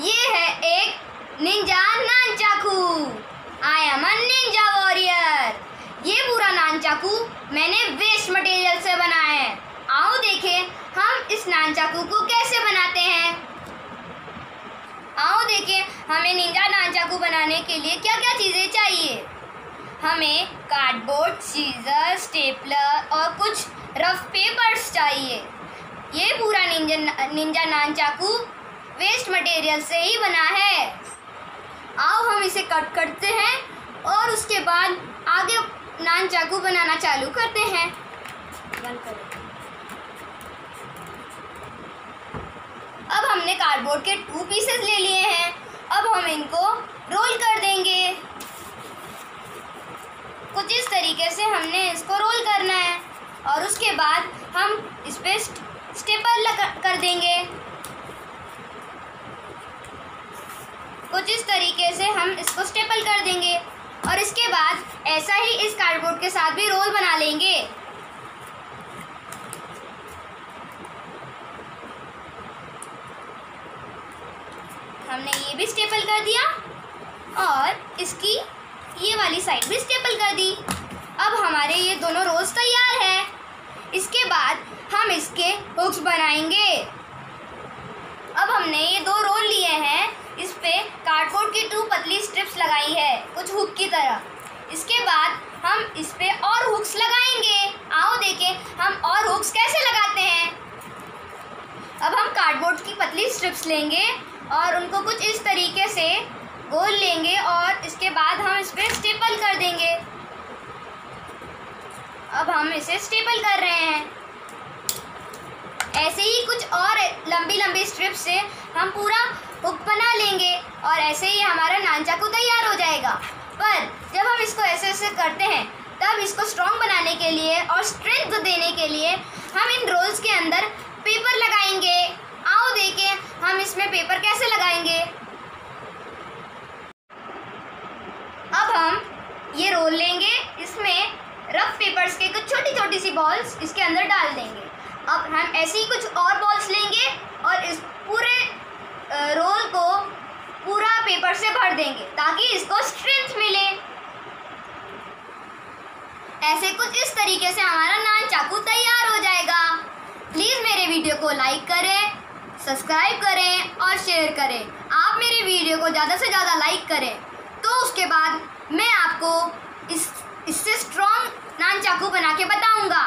ये है एक निंजा नान चाकू I am a ninja warrior ये पूरा नान चाकू मैंने वेस्ट मटेरियल से बनाया है। आओ देखें, हम इस नान चाकू को कैसे बनाते हैं? आओ देखें, हमें निंजा नान चाकू बनाने के लिए क्या क्या चीज़ें चाहिए? हमें कार्डबोर्ड सीजर स्टेपलर और कुछ रफ पेपर्स चाहिए। ये पूरा निंजा निंजा नान चाकू वेस्ट मटेरियल से ही बना है। आओ हम इसे कट करते हैं और उसके बाद आगे नान चाकू बनाना चालू करते हैं। अब हमने कार्डबोर्ड के टू पीसेस ले लिए हैं। अब हम इनको रोल कर देंगे। कुछ इस तरीके से हमने इसको रोल करना है और उसके बाद हम इस पर स्टेपल कर देंगे। कुछ इस तरीके से हम इसको स्टेपल कर देंगे। और इसके बाद ऐसा ही इस कार्डबोर्ड के साथ भी रोल बना लेंगे। हमने ये भी स्टेपल कर दिया और इसकी ये वाली साइड भी स्टेपल कर दी। अब हमारे ये दोनों रोज तैयार है। इसके बाद हम इसके हुक्स बनाएँगे अब हमने ये दो रोल लिए हैं इस कार्डबोर्ड की टू पतली स्ट्रिप्स लगाई है, कुछ हुक की तरह। इसके बाद हम इस पे और हुक्स लगाएँगे। आओ देखें, हम और हुक्स कैसे लगाते हैं? अब हम कार्डबोर्ड की पतली स्ट्रिप्स लेंगे और उनको कुछ इस तरीके से गोल लेंगे और इसके बाद हम इस पर स्टेपल कर देंगे। अब हम इसे स्टेपल कर रहे हैं। ऐसे ही कुछ और लंबी लंबी स्ट्रिप से हम पूरा हुक बना लेंगे और ऐसे ही हमारा नानचाकू तैयार हो जाएगा। पर जब हम इसको ऐसे ऐसे करते हैं, तब इसको स्ट्रॉन्ग बनाने के लिए और स्ट्रेंथ देने के लिए हम इन रोल्स के अंदर पेपर लगाएँगे। आओ देखें हम इसमें पेपर कैसे लगाएँगे। अब हम ये रोल लेंगे, इसमें रफ पेपर्स के कुछ छोटी छोटी सी बॉल्स इसके अंदर डाल देंगे। अब हम ऐसे ही कुछ और बॉल्स लेंगे और इस पूरे रोल को पूरा पेपर से भर देंगे, ताकि इसको स्ट्रेंथ मिले। ऐसे कुछ इस तरीके से हमारा नान चाकू तैयार हो जाएगा। प्लीज़ मेरे वीडियो को लाइक करें सब्सक्राइब करें और शेयर करें। आप मेरे वीडियो को ज़्यादा से ज़्यादा लाइक करें तो उसके बाद मैं आपको इस, इससे स्ट्रॉन्ग नान चाकू बना के बताऊँगा।